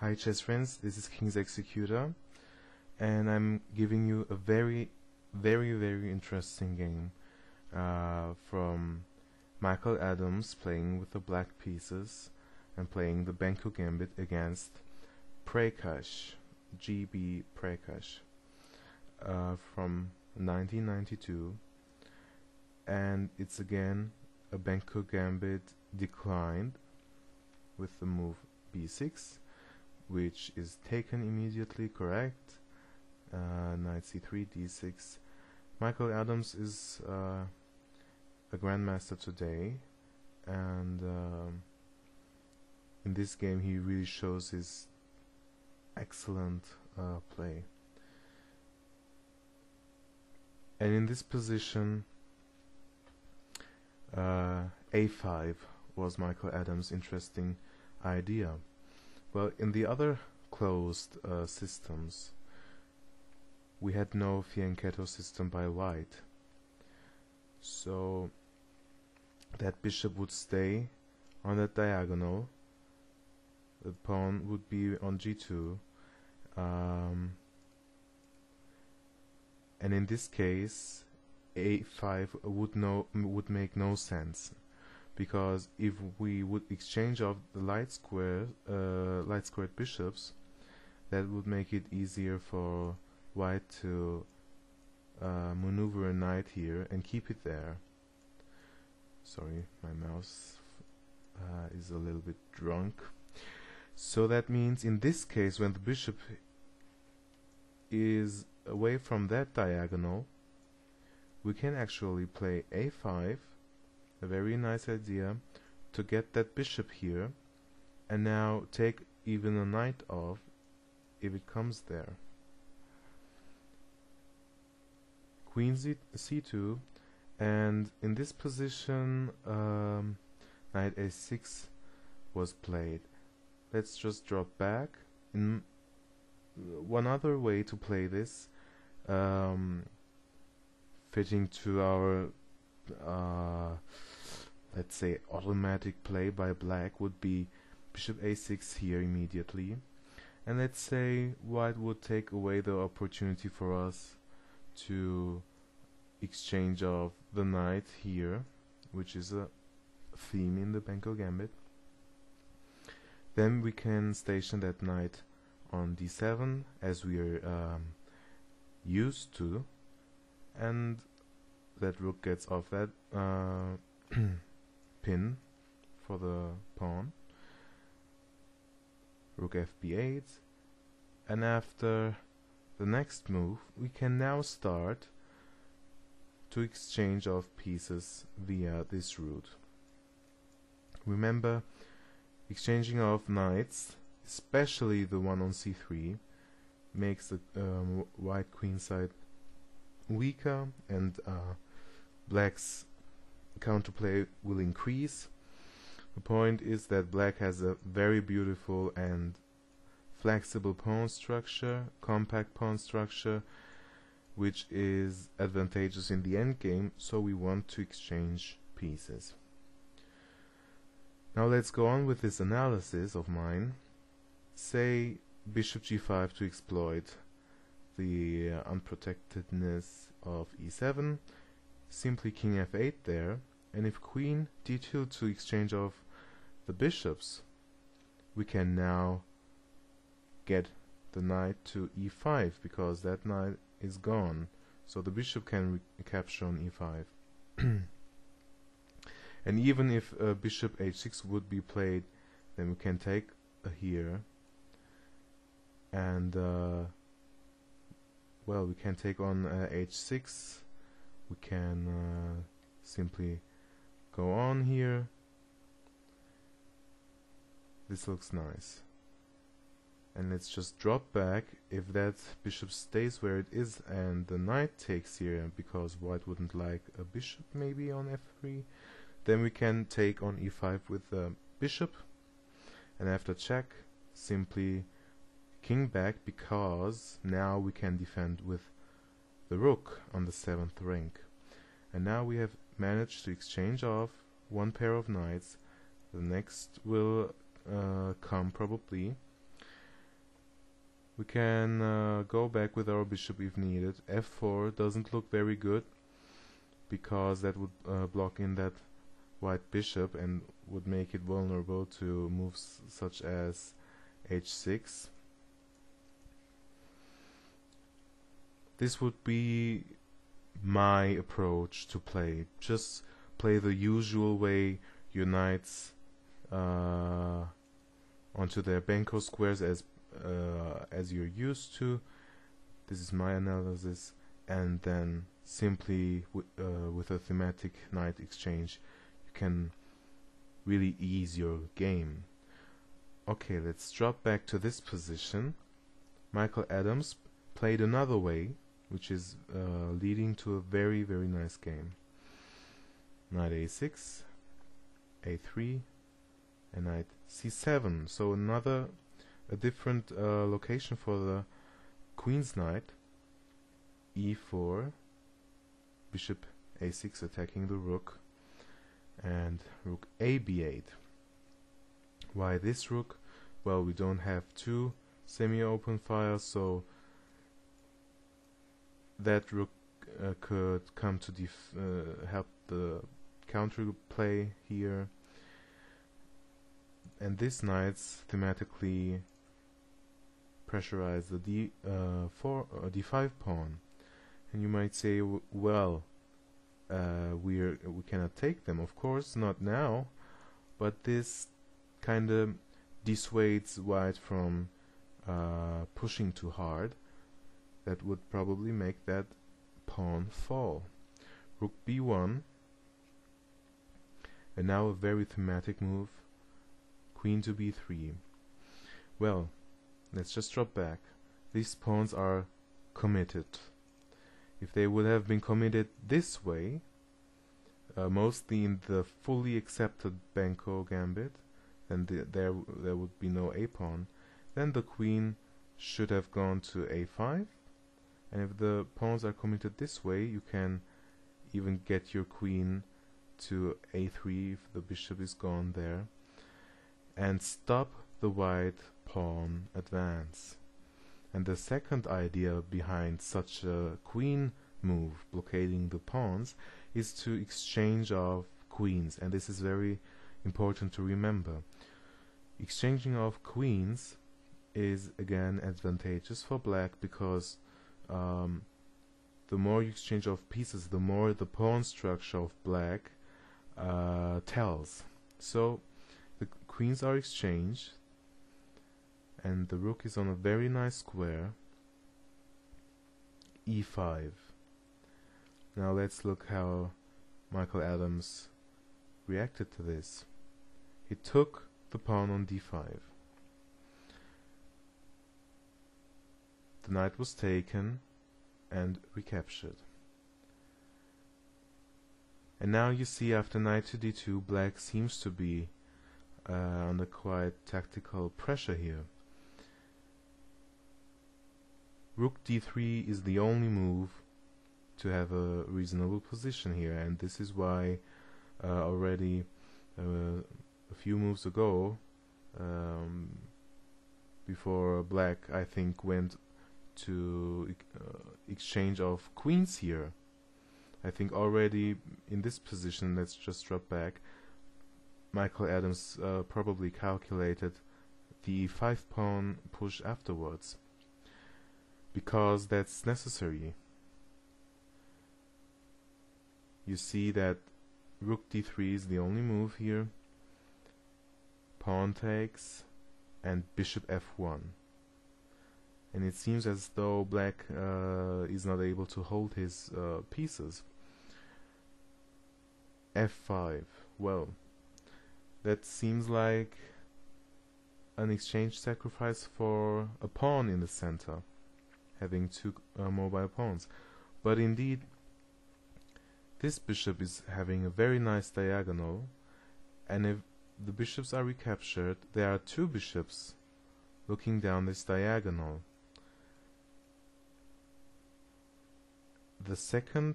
Hi chess friends, this is King's Executor and I'm giving you a very very very interesting game uh, from Michael Adams playing with the black pieces and playing the Benko Gambit against Prakash, GB Prakash uh, from 1992 and it's again a Benko Gambit declined with the move b6 which is taken immediately correct? Uh, knight c3 d6 Michael Adams is uh, a grandmaster today and um, in this game he really shows his excellent uh, play. And in this position uh, a5 was Michael Adams' interesting idea. Well, in the other closed uh, systems, we had no fianchetto system by white. So that bishop would stay on that diagonal. The pawn would be on g2. Um, and in this case, a5 would no would make no sense because if we would exchange of the light square uh, light squared bishops that would make it easier for white to uh, maneuver a knight here and keep it there. Sorry my mouse uh, is a little bit drunk. So that means in this case when the bishop is away from that diagonal we can actually play a5 a very nice idea to get that bishop here and now take even a knight off if it comes there. Queen Z c2 and in this position um, knight a6 was played. Let's just drop back. In one other way to play this um, fitting to our uh, let's say automatic play by black would be bishop a6 here immediately. And let's say white would take away the opportunity for us to exchange of the knight here which is a theme in the Benko Gambit. Then we can station that knight on d7 as we are um, used to. And that rook gets off that uh, pin for the pawn. Rook fb8 and after the next move we can now start to exchange of pieces via this route. Remember exchanging of knights especially the one on c3 makes the um, white queen side weaker and uh, black's counterplay will increase. The point is that black has a very beautiful and flexible pawn structure, compact pawn structure, which is advantageous in the endgame, so we want to exchange pieces. Now let's go on with this analysis of mine. Say bishop g5 to exploit the uh, unprotectedness of e7 simply king f8 there and if queen d2 to exchange of the bishops we can now get the knight to e5 because that knight is gone. So the bishop can capture on e5 and even if uh, bishop h6 would be played then we can take here. And uh, well we can take on uh, h6 we can uh, simply go on here. This looks nice. And let's just drop back if that bishop stays where it is and the knight takes here because white wouldn't like a bishop maybe on f3 then we can take on e5 with the bishop. And after check simply king back because now we can defend with the rook on the seventh rank. And now we have managed to exchange off one pair of knights. The next will uh, come probably. We can uh, go back with our bishop if needed. f4 doesn't look very good because that would uh, block in that white bishop and would make it vulnerable to moves such as h6. This would be my approach to play. Just play the usual way your knights uh, onto their Benko squares as uh, as you're used to. This is my analysis, and then simply uh, with a thematic knight exchange, you can really ease your game. Okay, let's drop back to this position. Michael Adams played another way, which is uh, leading to a very, very nice game. Knight a6, a3, and knight c7. So another, a different uh, location for the queen's knight. e4, bishop a6 attacking the rook, and rook a b8. Why this rook? Well, we don't have two semi-open files, so that rook uh, could come to uh, help the counter play here. And this knights thematically pressurize the d uh, four uh, d5 pawn. And you might say, well, uh, we're we cannot take them. Of course, not now. But this kind of dissuades white from uh, pushing too hard. That would probably make that pawn fall. Rook b1. And now a very thematic move. Queen to b3. Well, let's just drop back. These pawns are committed. If they would have been committed this way, uh, mostly in the fully accepted Benko gambit, then the, there there would be no a pawn. Then the queen should have gone to a5, and if the pawns are committed this way, you can even get your queen to a3 if the bishop is gone there, and stop the white pawn advance. And the second idea behind such a queen move, blockading the pawns, is to exchange of queens, and this is very important to remember. Exchanging of queens is again advantageous for black because um, the more you exchange of pieces, the more the pawn structure of black uh, tells. So the queens are exchanged, and the rook is on a very nice square. e5. Now let's look how Michael Adams reacted to this. He took the pawn on d5. The knight was taken and recaptured. And now you see after knight to d2 black seems to be uh, under quite tactical pressure here. Rook d3 is the only move to have a reasonable position here and this is why uh, already uh, a few moves ago um, before black I think went to uh, exchange of queens here. I think already in this position let's just drop back. Michael Adams uh, probably calculated the 5 pawn push afterwards because that's necessary. You see that rook d3 is the only move here. Pawn takes and bishop f1 and it seems as though black uh, is not able to hold his uh, pieces. F5 well that seems like an exchange sacrifice for a pawn in the center having two uh, mobile pawns. But indeed this bishop is having a very nice diagonal and if the bishops are recaptured there are two bishops looking down this diagonal the second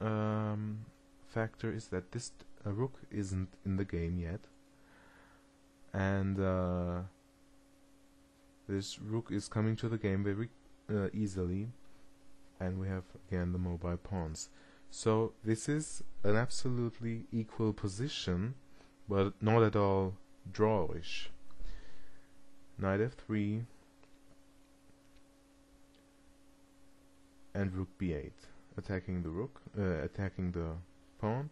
um, factor is that this uh, rook isn't in the game yet. And uh, this rook is coming to the game very uh, easily. And we have again the mobile pawns. So this is an absolutely equal position but not at all drawish. Knight f3 and rook b8 attacking the rook uh, attacking the pawn.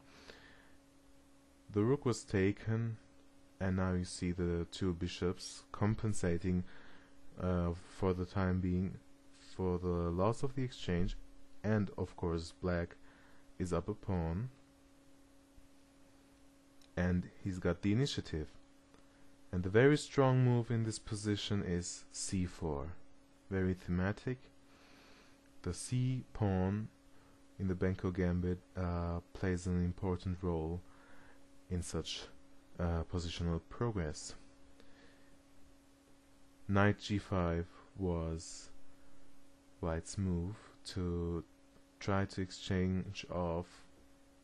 The rook was taken and now you see the two bishops compensating uh, for the time being for the loss of the exchange and of course black is up a pawn. And he's got the initiative. And the very strong move in this position is c4 very thematic the c pawn in the Benko gambit uh, plays an important role in such uh, positional progress. Knight g5 was white's move to try to exchange off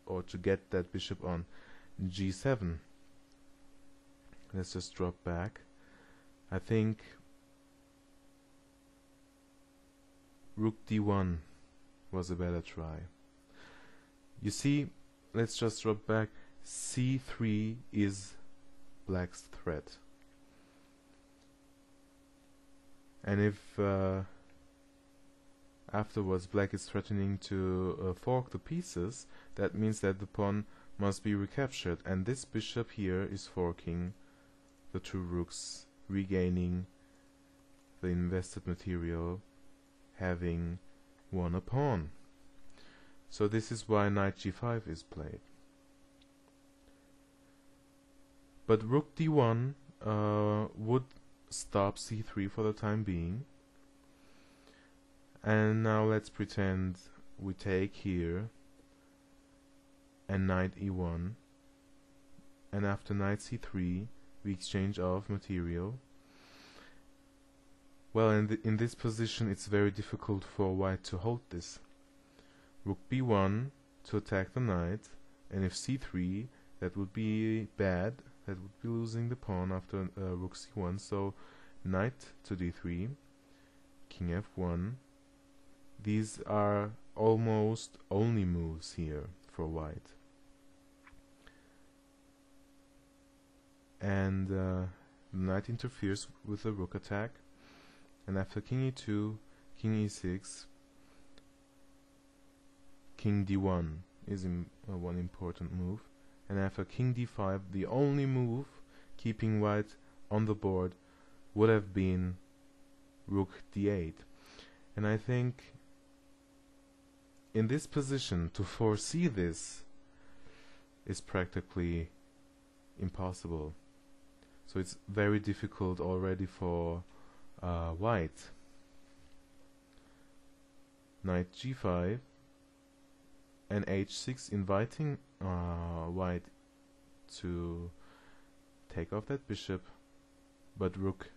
or to get that bishop on g7. Let's just drop back. I think rook d1 was a better try. You see, let's just drop back. C3 is black's threat. And if uh, afterwards black is threatening to uh, fork the pieces that means that the pawn must be recaptured. And this bishop here is forking the two rooks regaining the invested material having won a pawn so this is why knight g5 is played. But rook d1 uh, would stop c3 for the time being. And now let's pretend we take here and knight e1 and after knight c3 we exchange off material well in, th in this position it's very difficult for white to hold this. Rook b1 to attack the knight and if c3 that would be bad that would be losing the pawn after uh, rook c1 so knight to d3 king f1 these are almost only moves here for white. And uh, knight interferes with the rook attack and after king e2 king e6 king d1 is uh, one important move. And after king d5 the only move keeping white on the board would have been rook d8 and I think in this position to foresee this is practically impossible. So it's very difficult already for uh, white. Knight g5 and h6 inviting uh, white to take off that bishop but rook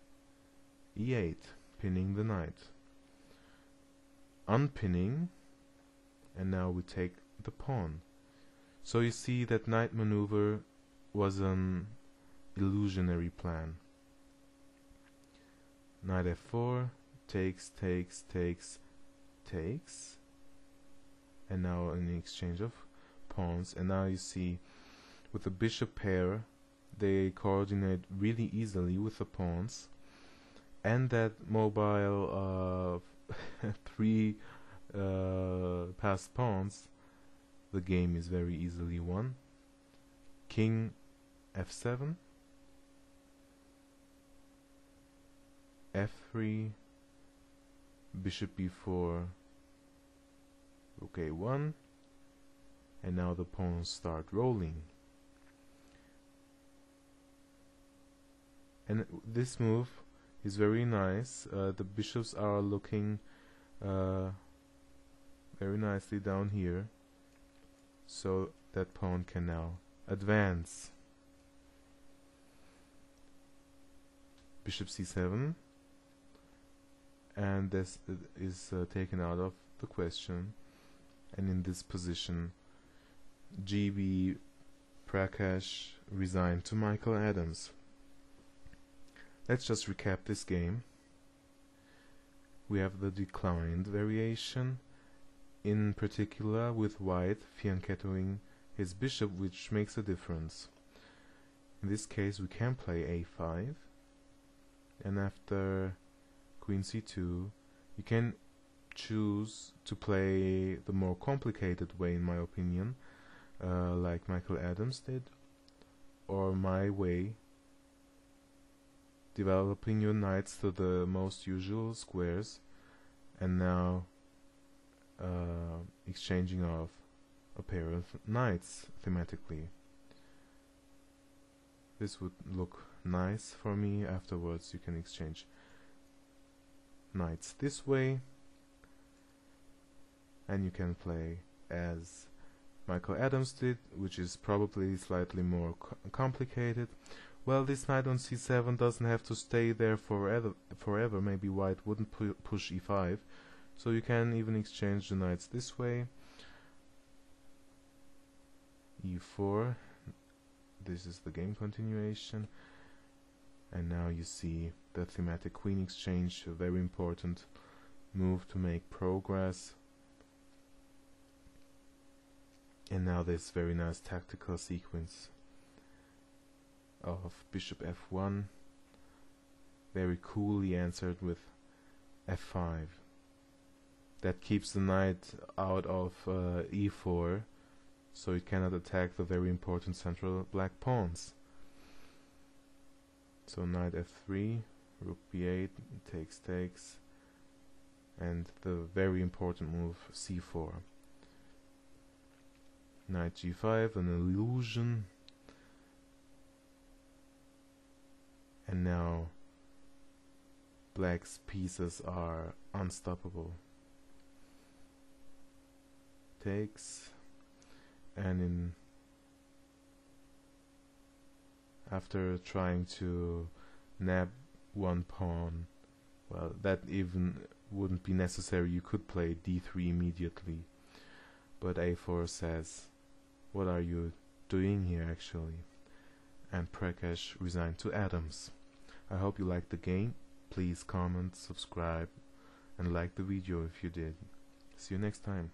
e8 pinning the knight. Unpinning and now we take the pawn. So you see that knight maneuver was an illusionary plan knight f4 takes takes takes takes. And now an exchange of pawns. And now you see with the bishop pair they coordinate really easily with the pawns. And that mobile uh, three uh, passed pawns the game is very easily won. King f7 f3 bishop b4 rook a1 and now the pawns start rolling. And this move is very nice. Uh, the bishops are looking uh, very nicely down here. So that pawn can now advance. Bishop c7 and this is uh, taken out of the question and in this position GB Prakash resigned to Michael Adams. Let's just recap this game. we have the declined variation, in particular with white fianchettoing his bishop, which makes a difference. In this case, we can play a5, and after queen c2, you can choose to play the more complicated way, in my opinion, uh, like Michael Adams did, or my way, developing your knights to the most usual squares, and now uh, exchanging of a pair of knights thematically. This would look nice for me. Afterwards, you can exchange knights this way, and you can play as Michael Adams did, which is probably slightly more co complicated. Well, this knight on c7 doesn't have to stay there forever. Forever, maybe white wouldn't pu push e5, so you can even exchange the knights this way. e4. This is the game continuation, and now you see the thematic queen exchange, a very important move to make progress. And now this very nice tactical sequence of bishop f1 very coolly answered with f5 that keeps the knight out of uh, e4 so it cannot attack the very important central black pawns so knight f3 rook b8 takes takes and the very important move c4 knight g5 an illusion. And now black's pieces are unstoppable. Takes and in after trying to nab one pawn well that even wouldn't be necessary you could play d3 immediately but a4 says what are you doing here actually and Prakash resigned to Adams I hope you liked the game. Please comment, subscribe, and like the video if you did. See you next time.